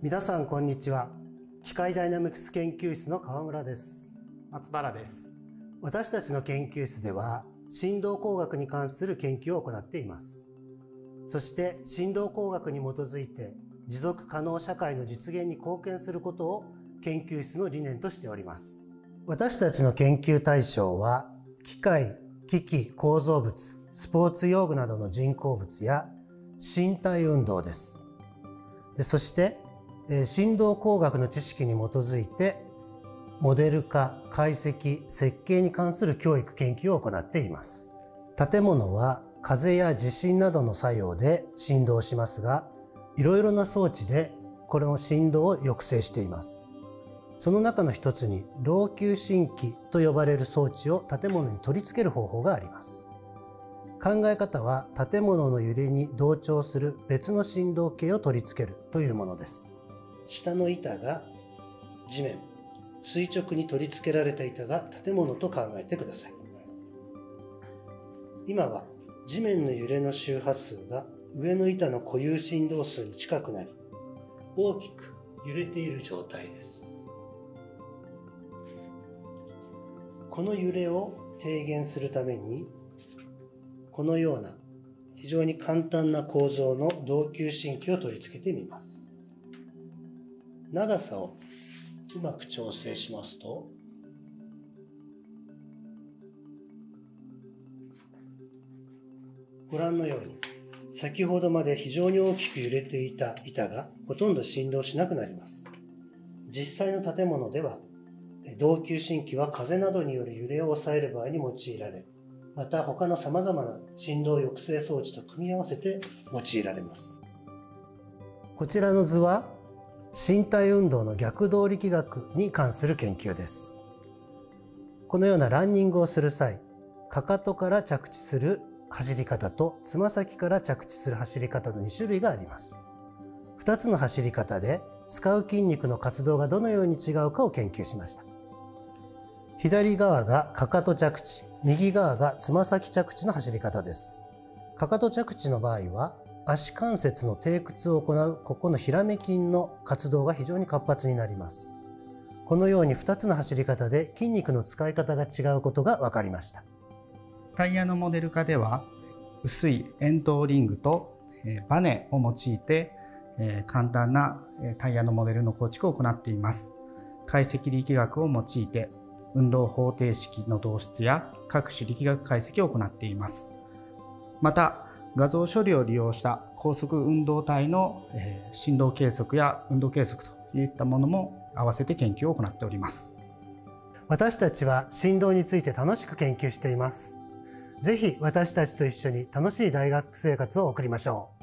皆さんこんにちは。機械ダイナミクス研究室の川村です。松原です。私たちの研究室では振動工学に関する研究を行っています。そして振動工学に基づいて持続可能社会の実現に貢献することを研究室の理念としております。私たちの研究対象は機械、機器、構造物、スポーツ用具などの人工物や身体運動です。でそして振動工学の知識に基づいてモデル化、解析、設計に関する教育研究を行っています。建物は風や地震などの作用で振動しますが、いろいろな装置でこれの振動を抑制しています。その中の一つに導球振器と呼ばれる装置を建物に取り付ける方法があります。考え方は建物の揺れに同調する別の振動計を取り付けるというものです。下の板が地面、垂直に取り付けられた板が建物と考えてください。今は地面の揺れの周波数が上の板の固有振動数に近くなり、大きく揺れている状態です。この揺れを低減するために、このような非常に簡単な構造の導球振器を取り付けてみます。長さをうまく調整しますとご覧のように先ほどまで非常に大きく揺れていた板がほとんど振動しなくなります。実際の建物では導球振器は風などによる揺れを抑える場合に用いられまた他の様々な振動抑制装置と組み合わせて用いられます。こちらの図は身体運動の逆動力学に関する研究です。このようなランニングをする際、かかとから着地する走り方とつま先から着地する走り方の2種類があります。2つの走り方で使う筋肉の活動がどのように違うかを研究しました。左側がかかと着地、右側がつま先着地の走り方です。かかと着地の場合は足関節の低屈を行うここのヒラメ筋の活動が非常に活発になります。このように2つの走り方で筋肉の使い方が違うことが分かりました。タイヤのモデル化では薄い円筒リングとバネを用いて簡単なタイヤのモデルの構築を行っています。解析力学を用いて運動方程式の導出や各種力学解析を行っています。また画像処理を利用した高速運動体の振動計測や運動計測といったものも合わせて研究を行っております。私たちは振動について楽しく研究しています。ぜひ私たちと一緒に楽しい大学生活を送りましょう。